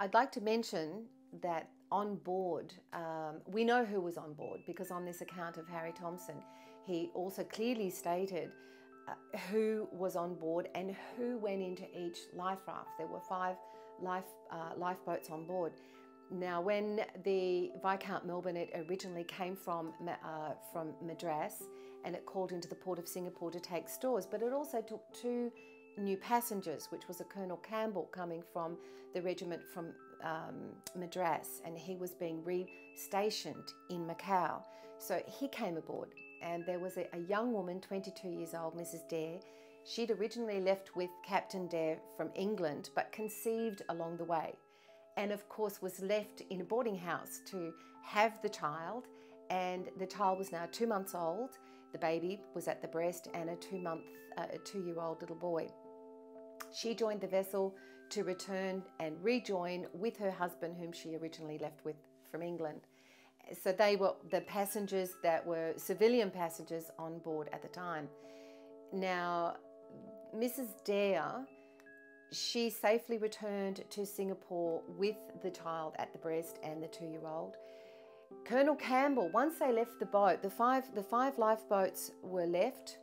I'd like to mention that on board, um, we know who was on board because on this account of Harry Thompson, he also clearly stated uh, who was on board and who went into each life raft. There were five life uh, lifeboats on board. Now, when the Viscount Melbourne it originally came from uh, from Madras and it called into the port of Singapore to take stores, but it also took two new passengers, which was a Colonel Campbell coming from the regiment from um, Madras, and he was being re-stationed in Macau. So he came aboard, and there was a, a young woman, 22 years old, Mrs. Dare. She'd originally left with Captain Dare from England, but conceived along the way, and of course was left in a boarding house to have the child. And the child was now two months old. The baby was at the breast, and a two-month, uh, a two-year-old little boy. She joined the vessel to return and rejoin with her husband, whom she originally left with from England. So they were the passengers that were civilian passengers on board at the time. Now, Mrs. Dare, she safely returned to Singapore with the child at the breast and the two-year-old. Colonel Campbell, once they left the boat, the five the five lifeboats were left.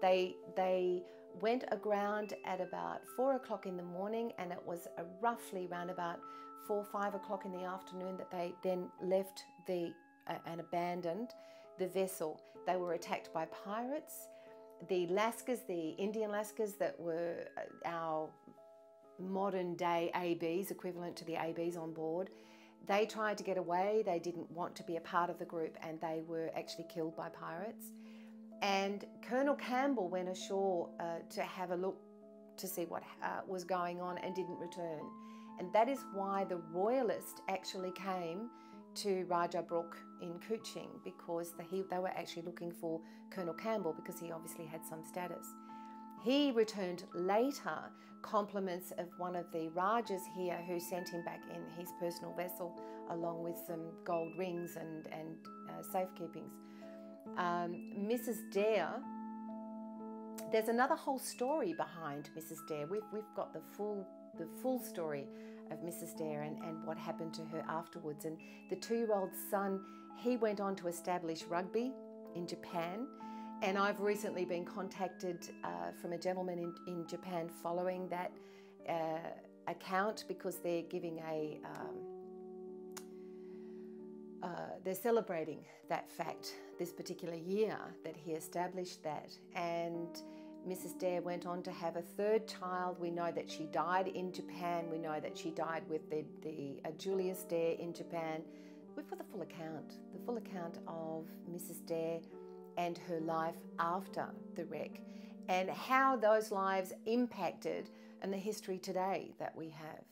They they went aground at about four o'clock in the morning, and it was roughly around about four, five o'clock in the afternoon that they then left the uh, and abandoned the vessel. They were attacked by pirates. The Lascars, the Indian Lascars that were uh, our modern day ABs, equivalent to the ABs on board, they tried to get away. They didn't want to be a part of the group and they were actually killed by pirates. And Colonel Campbell went ashore uh, to have a look to see what uh, was going on and didn't return. And that is why the Royalists actually came to Rajah Brooke in Kuching because the, he, they were actually looking for Colonel Campbell because he obviously had some status. He returned later compliments of one of the Rajas here who sent him back in his personal vessel along with some gold rings and, and uh, safekeepings um, Mrs. Dare, there's another whole story behind Mrs. Dare. We've, we've got the full the full story of Mrs. Dare and, and what happened to her afterwards. And the two-year-old son, he went on to establish rugby in Japan. And I've recently been contacted uh, from a gentleman in, in Japan following that uh, account because they're giving a um, uh, they're celebrating that fact this particular year that he established that. And Mrs. Dare went on to have a third child. We know that she died in Japan. We know that she died with the, the uh, Julius Dare in Japan. We've got the full account, the full account of Mrs. Dare and her life after the wreck and how those lives impacted and the history today that we have.